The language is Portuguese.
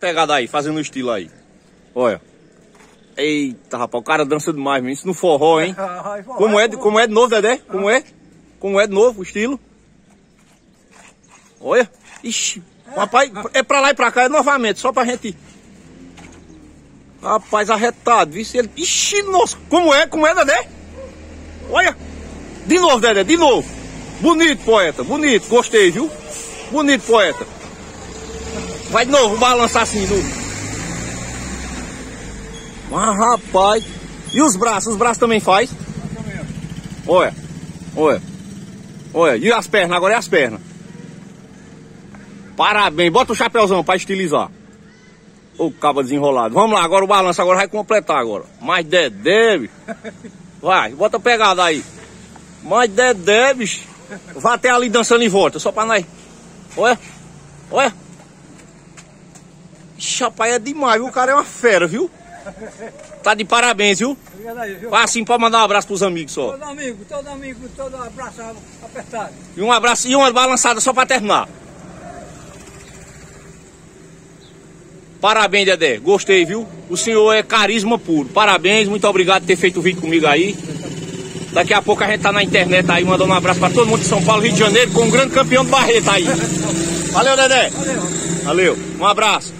Pegada aí, fazendo o estilo aí. Olha. Eita, rapaz, o cara dança demais, menino. Isso no forró, hein? Como é, como é de novo, Dedé? Como é? Como é de novo o estilo? Olha. Ixi. Rapaz, é pra lá e pra cá, é novamente, só pra gente. Rapaz, arretado, viu? Ele... Ixi, nossa, como é? Como é, Dedé? Olha. De novo, Dedé, de novo. Bonito, poeta, bonito, gostei, viu? Bonito, poeta. Vai de novo, balançar assim, no... Mas rapaz. E os braços? Os braços também faz? Olha. Olha. Olha. E as pernas? Agora é as pernas. Parabéns. Bota o chapéuzão para estilizar. O cabo desenrolado. Vamos lá, agora o balanço agora vai completar agora. Mais Dedé, bicho. Vai, bota a pegada aí. Mais Dedé, bicho. Vai até ali dançando em volta, só pra nós. Olha. Olha. Rapaz, é demais, viu? O cara é uma fera, viu? Tá de parabéns, viu? Obrigado aí, viu? Assim pra mandar um abraço pros amigos só. Todo amigo, todo amigo, todo abraço apertado. E um abraço e uma balançada só pra terminar. Parabéns, Dedé. Gostei, viu? O senhor é carisma puro. Parabéns, muito obrigado por ter feito o vídeo comigo aí. Daqui a pouco a gente tá na internet aí, mandando um abraço pra todo mundo de São Paulo, Rio de Janeiro, com um grande campeão de Barreto aí. Valeu, Dedé. Valeu. Valeu. Um abraço.